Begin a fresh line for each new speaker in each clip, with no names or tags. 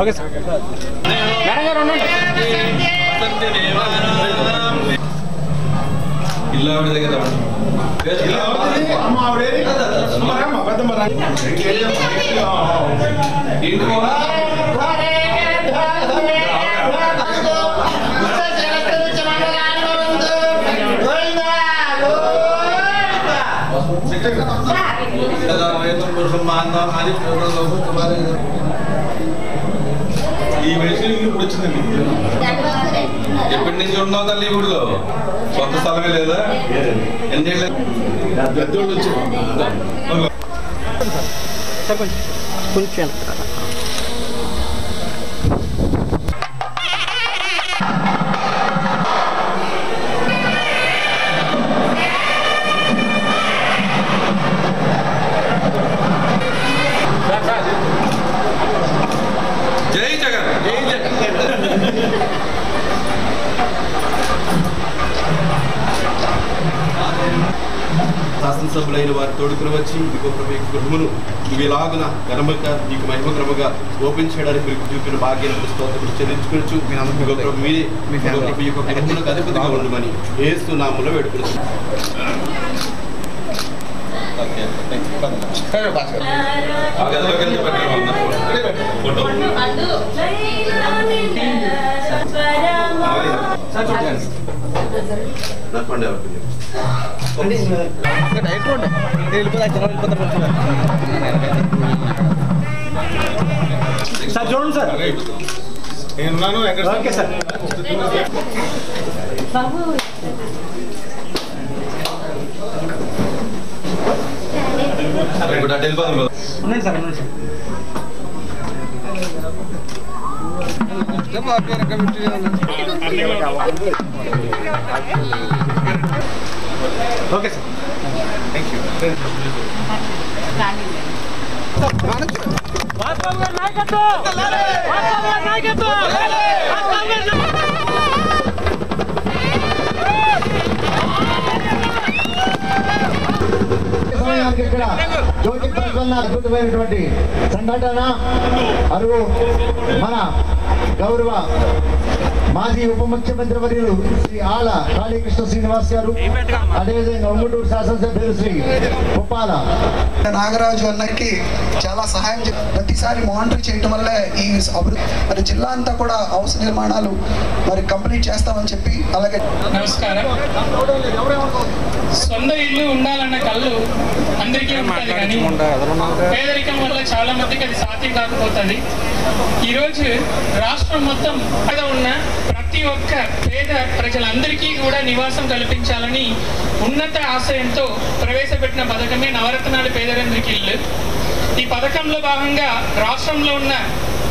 Okay sir madam గారు ఉండండి
ఇల్లు ఇప్పుడు వచ్చిందండి ఎప్పటి నుంచి ఉన్నావు తల్లి ఊళ్ళో సొంత స్థలమే లేదా? ఎన్ని పెద్దోళ్ళు వచ్చి
కొంచెం.
శాసనసభ్యులైన వారి తోడుకుని వచ్చి ఇదిగో ప్రభు గృహమును ఇవి ఇలాగున ఘనముగా నీకు మహిమక్రమగా ఓపెన్ చేయడానికి మీకు చూపిన భాగ్యాన్ని స్తోత్రములు చెల్లించుకోవచ్చు ఇదిగో ప్రభు మీరే. ఈ యొక్క గృహమునకు అధిపతిగా ఉండమని ఏసు వెళ్ళి పెట్టండి. ఫోటో.
సార్ చూడండి సార్
నేనున్నాను
ఓకే సార్
ఇప్పుడు అటు వెళ్ళిపోదాం కదా.
ఉండండి సార్ ఉండండి sir okay sir. Thank you
ఇక్కడ జ్యోతి ప్రజ్వలన అద్భుతమైనటువంటి సంఘటన అరువు మన గౌరవ మాజీ ఉప ముఖ్యమంత్రి వర్యులు శ్రీ ఆల కాళీకృష్ణ శ్రీనివాస్ గారు. అదేవిధంగా ఉంగుటూరు శాసనసభ్యులు శ్రీ ఉప్పాల
నాగరాజు అన్నకి చాలా సహాయం ప్రతిసారి మానిటర్ చేయటం వల్ల ఈ అభివృద్ధి మరి జిల్లా అంతా కూడా హౌస్ నిర్మాణాలు మరి కంప్లీట్ చేస్తామని చెప్పి అలాగే
నమస్కారం. సొంత ఇల్లు ఉండాలన్న కళ్ళు అందరికీ ఉంటుంది కానీ పేదరికం వల్ల చాలా మందికి అది సాధ్యం కాకపోతుంది. ఈరోజు రాష్ట్రం మొత్తం అక్కడ ఉన్న ప్రతి ఒక్క పేద ప్రజలందరికీ కూడా నివాసం కల్పించాలని ఉన్నత ఆశయంతో ప్రవేశపెట్టిన పథకమే నవరత్నాలు పేదలందరికీ ఇల్లు. ఈ పథకంలో భాగంగా రాష్ట్రంలో ఉన్న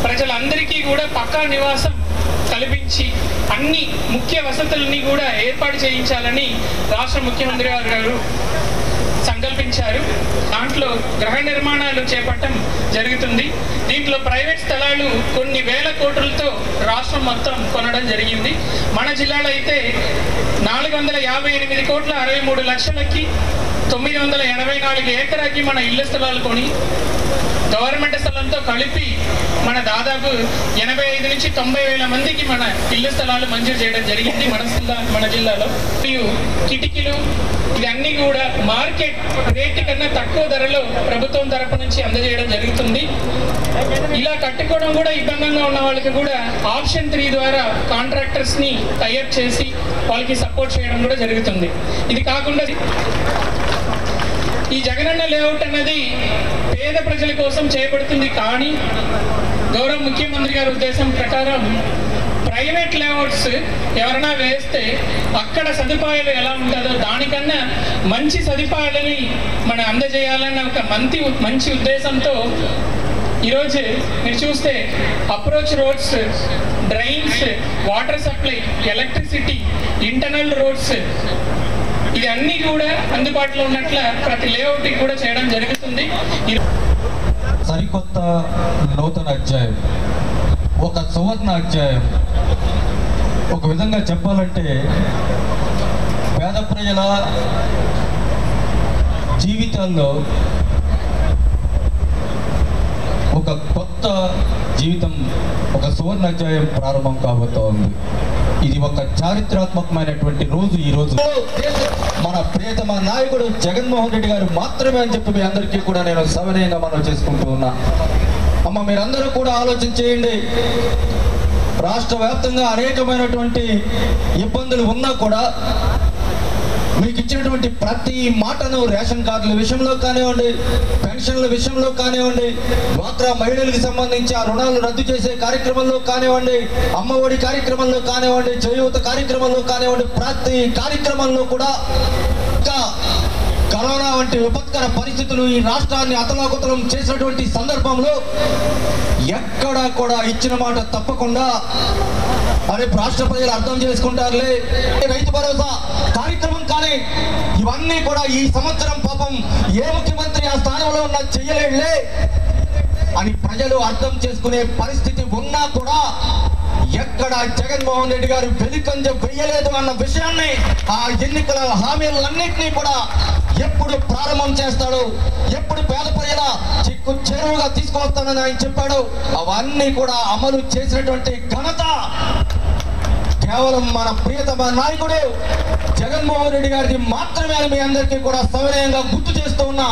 ప్రజలందరికీ కూడా పక్కా నివాసం కల్పించి అన్ని ముఖ్య వసతులని కూడా ఏర్పాటు చేయించాలని రాష్ట్ర ముఖ్యమంత్రి గారు గారు దాంట్లో గృహ నిర్మాణాలు చేపట్టడం జరుగుతుంది. దీంట్లో ప్రైవేట్ స్థలాలు కొన్ని వేల కోట్లతో రాష్ట్రం మొత్తం కొనడం జరిగింది. మన జిల్లాలో అయితే నాలుగు వందల యాభై ఎనిమిది కోట్ల అరవై మూడు లక్షలకి తొమ్మిది వందల ఎనభై నాలుగు ఏకరాకి మన ఇళ్ళ స్థలాలు కొని గవర్నమెంట్ స్థలంతో కలిపి మన దాదాపు ఎనభై ఐదు నుంచి తొంభై వేల మందికి మన ఇల్లు స్థలాలు మంజూరు చేయడం జరిగింది మన జిల్లా మన జిల్లాలో. మరియు కిటికీలు ఇవన్నీ కూడా మార్కెట్ రేట్ కన్నా తక్కువ ధరలో ప్రభుత్వం తరపు నుంచి అందజేయడం జరుగుతుంది. ఇలా కట్టుకోవడం కూడా ఇబ్బందిగా ఉన్న వాళ్ళకి కూడా ఆప్షన్ త్రీ ద్వారా కాంట్రాక్టర్స్ని తయారు చేసి వాళ్ళకి సపోర్ట్ చేయడం కూడా జరుగుతుంది. ఇది కాకుండా ఈ జగనన్న లేఅవుట్ అన్నది పేద ప్రజల కోసం చేయబడుతుంది కానీ గౌరవ ముఖ్యమంత్రి గారి ఉద్దేశం ప్రకారం ప్రైవేట్ లేఅవుట్స్ ఎవరైనా వేస్తే అక్కడ సదుపాయాలు ఎలా ఉంటుందో దానికన్నా మంచి సదుపాయాలని మనం అందజేయాలన్న ఒక మంచి మంచి ఉద్దేశంతో ఈరోజు మీరు చూస్తే approach roads drains water supply electricity internal roads ఇది అన్ని కూడా అందుబాటులో ఉన్నట్ల ప్రతి లేఅవుట్కి కూడా చేయడం జరుగుతుంది.
సరికొత్త నూతన అధ్యాయం. ఒక సువర్ణ అధ్యాయం. ఒక విధంగా చెప్పాలంటే పేద ప్రజల జీవితాల్లో ఒక కొత్త జీవితం ఒక సువర్ణ అధ్యాయం ప్రారంభం కాబోతోంది. ఇది ఒక చారిత్రాత్మకమైనటువంటి రోజు ఈ రోజు. మన ప్రియతమ నాయకుడు జగన్మోహన్ రెడ్డి గారు మాత్రమే అని చెప్పి మీ అందరికీ కూడా నేను సవినయంగా మనం చేసుకుంటూ ఉన్నా. అమ్మ మీరందరూ కూడా ఆలోచన చేయండి. రాష్ట్ర వ్యాప్తంగా అనేకమైనటువంటి ఇబ్బందులు ఉన్నా కూడా మీకు ఇచ్చినటువంటి ప్రతి మాటను రేషన్ కార్డుల విషయంలో కానివ్వండి పెన్షన్ల విషయంలో కానివ్వండి డ్వాక్రా మహిళలకు సంబంధించి ఆ రుణాలు రద్దు చేసే కార్యక్రమంలో కానివ్వండి అమ్మఒడి కార్యక్రమంలో కానివ్వండి చేయూత కార్యక్రమంలో కానివ్వండి ప్రతి కార్యక్రమంలో కూడా ఇంకా కరోనా వంటి విపత్కర పరిస్థితులు ఈ రాష్ట్రాన్ని అతలాకుతలం చేసినటువంటి సందర్భంలో ఎక్కడా కూడా ఇచ్చిన మాట తప్పకుండా అరే రాష్ట్ర ప్రజలు అర్థం చేసుకుంటారులే. రైతు భరోసా కార్యక్రమం కానీ ఇవన్నీ కూడా ఈ సంవత్సరం పాపం ఏ ముఖ్యమంత్రి ఆ స్థానంలో ఉన్నా చెయ్యలేడులే అని ప్రజలు అర్థం చేసుకునే పరిస్థితి ఉన్నా కూడా ఎక్కడ జగన్మోహన్ రెడ్డి గారు వెలికంజ వెయ్యలేదు అన్న విషయాన్ని ఆ ఎన్నికల హామీలన్నింటినీ కూడా ఎప్పుడు ప్రారంభం చేస్తాడు? ఎప్పుడు పేద ప్రజల చిక్కు చెరువుగా తీసుకొస్తానని ఆయన చెప్పాడు. అవన్నీ కూడా అమలు చేసినటువంటి ఘనత కేవలం మన ప్రియతమ నాయకుడు జగన్మోహన్ రెడ్డి గారికి మాత్రమే అని మీ అందరికీ కూడా సవినయంగా గుర్తు చేస్తూ ఉన్నా.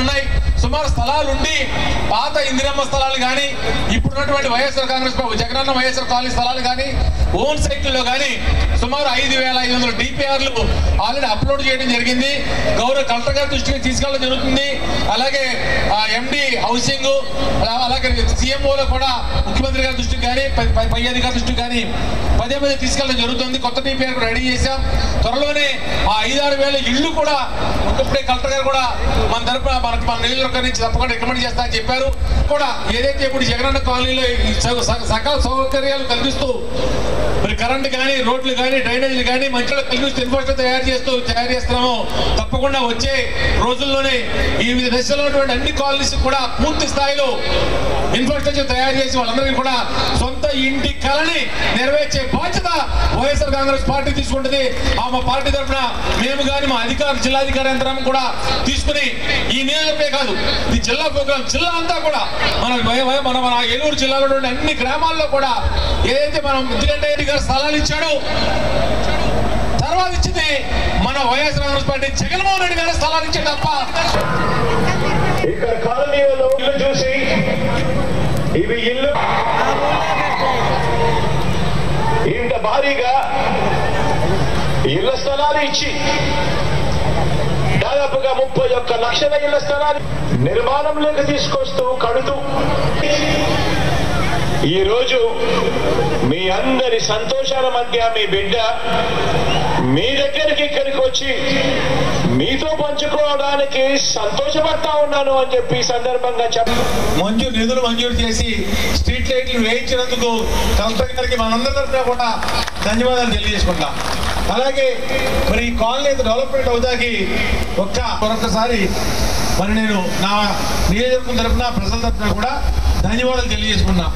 ఉన్నాయి సుమారు స్థలాలు ఉండి పాత ఇందిరమ్మ స్థలాలు కానీ ఇప్పుడున్నటువంటి వైఎస్ఆర్ కాంగ్రెస్ జగనన్న వైఎస్ఆర్ కాలనీ స్థలాలు కానీ ఓన్ సైట్లో కానీ సుమారు ఐదు వేల ఐదు వందల డిపిఆర్లు ఆల్రెడీ అప్లోడ్ చేయడం జరిగింది. గౌరవ కలెక్టర్ గారి దృష్టికి తీసుకెళ్ళడం జరుగుతుంది. అలాగే ఎండి హౌసింగ్ అలాగే సీఎంఓలో కూడా ముఖ్యమంత్రి గారి దృష్టికి కానీ పై- పై- అధికారి దృష్టికి కానీ పదే పదే తీసుకెళ్ళడం జరుగుతుంది. కొత్త డిపిఆర్ రెడీ చేశాం. త్వరలోనే ఆ ఐదారు వేల ఇళ్ళు కూడా ఇప్పుడే కలెక్టర్ గారు కూడా మన తరపున మనకి మన నియోజకవర్గం నుంచి తప్పకుండా రికమెండ్ చేస్తామని చెప్పారు. కూడా ఏదైతే ఇప్పుడు జగనన్న కాలనీలో సకల సౌకర్యాలు కల్పిస్తూ మరి కరెంట్ కానీ రోడ్లు కానీ డ్రైనేజీలు కానీ మంచిగా కల్పిస్తూ ఇన్ఫ్రాస్ట్రక్చర్ తయారు చేస్తూ తయారు చేస్తున్నామో. తప్పకుండా వచ్చే రోజుల్లోనే ఈ దశలో ఉన్నటువంటి అన్ని కాలనీస్ కూడా పూర్తి స్థాయిలో ఇన్ఫ్రాస్ట్రక్చర్ తయారు చేసి వాళ్ళందరికీ కూడా సొంత ఇంటి కళని నెరవేర్చే బాధ్యత వైఎస్ఆర్ కాంగ్రెస్ పార్టీ తీసుకుంటుంది. ఆమె పార్టీ తరఫున మేము కానీ మా అధికార జిల్లాధికారి యంత్రం కూడా తీసుకుని ఈ నియోజకమే కాదు ఈ జిల్లా ప్రోగ్రాం జిల్లా అంతా కూడా మన మన మన ఏలూరు జిల్లాలో అన్ని గ్రామాల్లో కూడా ఏదైతే మనం ఎందుకంటే గారు స్థలాలు ఇచ్చాడు. తర్వాత ఇచ్చింది మన వైఎస్ కాంగ్రెస్ పార్టీ జగన్మోహన్ రెడ్డి గారు స్థలాలు ఇచ్చాడు తప్ప.
ఇక్కడ కాలనీలలో ఇల్లు చూసి ఇవి ఇల్లు. ఇంత భారీగా ఇళ్ళ స్థలాలు ఇచ్చి దాదాపుగా ముప్పై ఒక్క లక్షల ఇళ్ళ స్థలాలు నిర్మాణంలోకి తీసుకొస్తూ కడుతూ ఈరోజు మీ అందరి సంతోషాల మధ్య మీ బిడ్డ మీ దగ్గరికి ఇక్కడికి వచ్చి మీతో పంచుకోవడానికి సంతోషపడతా ఉన్నాను అని చెప్పి సందర్భంగా చెప్ప
మంజూరు నిధులు మంజూరు చేసి స్ట్రీట్ లైట్లు వేయించినందుకు కలెక్టర్ గారికి మనందరి తరఫున కూడా ధన్యవాదాలు తెలియజేసుకుంటాం. అలాగే మరి ఈ కాలనీ డెవలప్మెంట్ అవుతాకి ఒక్క మరొకసారి మరి నేను నా నియోజకవర్గం తరఫున ప్రజల తరఫున కూడా ధన్యవాదాలు తెలియజేసుకున్నా.